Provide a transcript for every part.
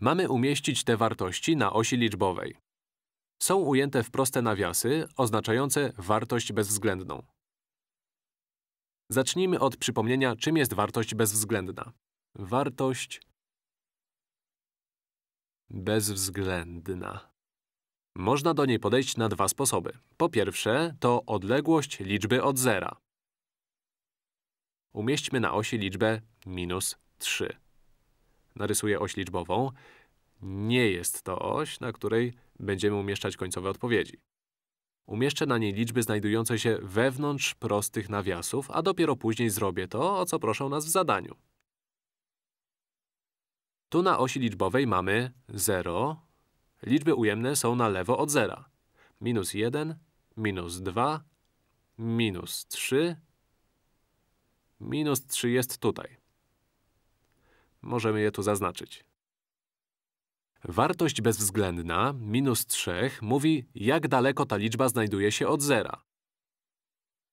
Mamy umieścić te wartości na osi liczbowej. Są ujęte w proste nawiasy oznaczające wartość bezwzględną. Zacznijmy od przypomnienia, czym jest wartość bezwzględna. Wartość bezwzględna. Można do niej podejść na dwa sposoby. Po pierwsze, to odległość liczby od zera. Umieśćmy na osi liczbę minus 3. Narysuję oś liczbową. Nie jest to oś, na której będziemy umieszczać końcowe odpowiedzi. Umieszczę na niej liczby znajdujące się wewnątrz prostych nawiasów, a dopiero później zrobię to, o co proszą nas w zadaniu. Tu na osi liczbowej mamy 0. Liczby ujemne są na lewo od zera. Minus 1, minus 2, minus 3. Minus 3 jest tutaj. Możemy je tu zaznaczyć. Wartość bezwzględna, minus 3, mówi, jak daleko ta liczba znajduje się od zera.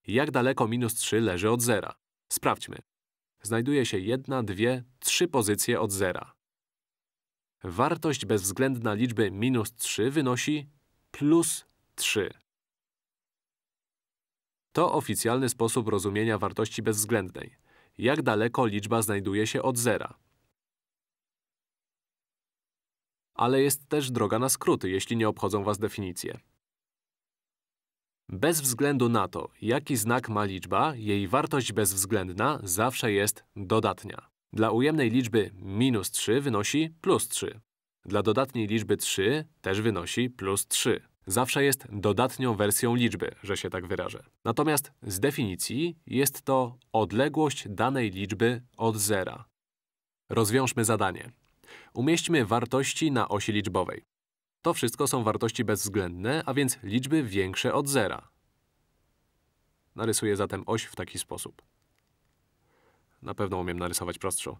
Jak daleko minus 3 leży od zera? Sprawdźmy. Znajduje się jedna, dwie, trzy pozycje od zera. Wartość bezwzględna liczby minus 3 wynosi plus 3. To oficjalny sposób rozumienia wartości bezwzględnej. Jak daleko liczba znajduje się od zera? Ale jest też droga na skróty, jeśli nie obchodzą Was definicje. Bez względu na to, jaki znak ma liczba, jej wartość bezwzględna zawsze jest dodatnia. Dla ujemnej liczby minus 3 wynosi plus 3. Dla dodatniej liczby 3 też wynosi plus 3. Zawsze jest dodatnią wersją liczby, że się tak wyrażę. Natomiast z definicji jest to odległość danej liczby od zera. Rozwiążmy zadanie. Umieśćmy wartości na osi liczbowej. To wszystko są wartości bezwzględne, a więc liczby większe od zera. Narysuję zatem oś w taki sposób. Na pewno umiem narysować prostszą.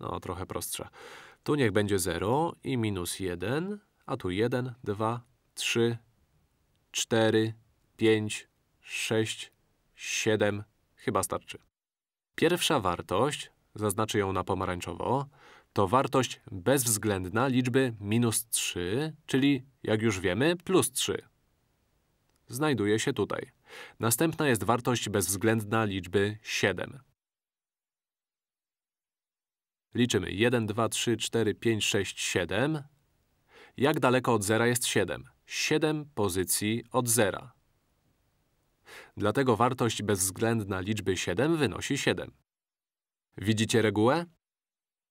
No, trochę prostsza. Tu niech będzie 0 i minus 1, a tu 1, 2, 3, 4, 5, 6, 7. Chyba starczy. Pierwsza wartość, zaznaczę ją na pomarańczowo, to wartość bezwzględna liczby minus 3, czyli, jak już wiemy, plus 3. Znajduje się tutaj. Następna jest wartość bezwzględna liczby 7. Liczymy 1, 2, 3, 4, 5, 6, 7. Jak daleko od zera jest 7? 7 pozycji od zera. Dlatego wartość bezwzględna liczby 7 wynosi 7. Widzicie regułę?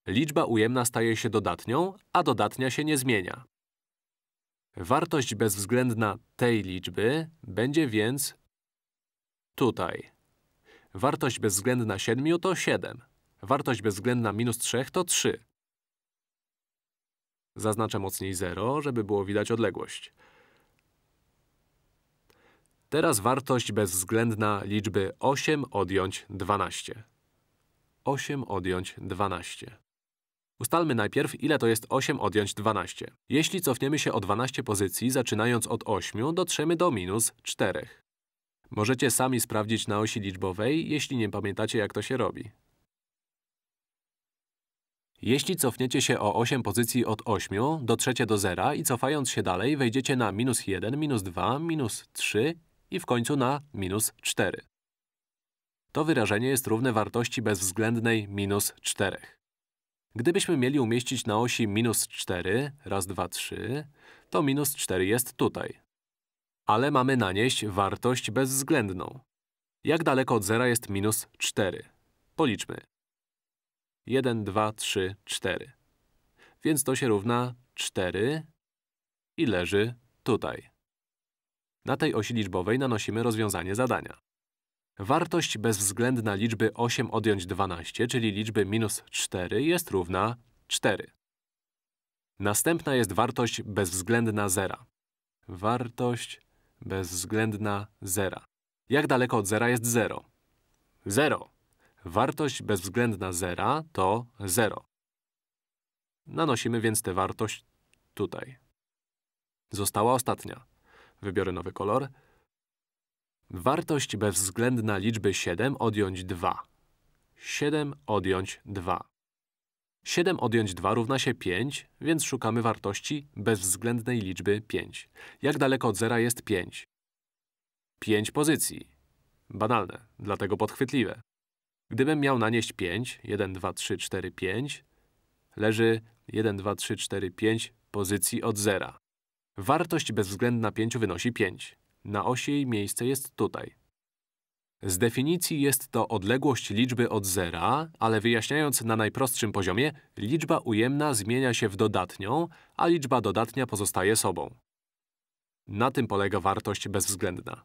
Liczba ujemna staje się dodatnią, a dodatnia się nie zmienia. Wartość bezwzględna tej liczby będzie więc tutaj. Wartość bezwzględna 7 to 7. Wartość bezwzględna minus 3 to 3. Zaznaczę mocniej 0, żeby było widać odległość. Teraz wartość bezwzględna liczby 8 odjąć 12. 8 odjąć 12. Ustalmy najpierw, ile to jest 8 odjąć 12. Jeśli cofniemy się o 12 pozycji, zaczynając od 8, dotrzemy do minus 4. Możecie sami sprawdzić na osi liczbowej, jeśli nie pamiętacie, jak to się robi. Jeśli cofniecie się o 8 pozycji od 8, dotrzecie do zera i cofając się dalej, wejdziecie na minus 1, minus 2, minus 3 i w końcu na minus 4. To wyrażenie jest równe wartości bezwzględnej minus 4. Gdybyśmy mieli umieścić na osi minus 4, raz, dwa, trzy, to minus 4 jest tutaj. Ale mamy nanieść wartość bezwzględną. Jak daleko od zera jest minus 4? Policzmy. 1, 2, 3, 4. Więc to się równa 4 i leży tutaj. Na tej osi liczbowej nanosimy rozwiązanie zadania. Wartość bezwzględna liczby 8 odjąć 12, czyli liczby minus 4, jest równa 4. Następna jest wartość bezwzględna zera. Wartość bezwzględna zera. Jak daleko od zera jest 0? 0. Wartość bezwzględna zera to 0. Nanosimy więc tę wartość tutaj. Została ostatnia. Wybiorę nowy kolor. Wartość bezwzględna liczby 7 odjąć 2. 7 odjąć 2. 7 odjąć 2 równa się 5, więc szukamy wartości bezwzględnej liczby 5. Jak daleko od zera jest 5? 5 pozycji. Banalne, dlatego podchwytliwe. Gdybym miał nanieść 5, 1, 2, 3, 4, 5, leży 1, 2, 3, 4, 5 pozycji od zera. Wartość bezwzględna 5 wynosi 5. Na osi jej miejsce jest tutaj. Z definicji jest to odległość liczby od zera, ale wyjaśniając na najprostszym poziomie, liczba ujemna zmienia się w dodatnią, a liczba dodatnia pozostaje sobą. Na tym polega wartość bezwzględna.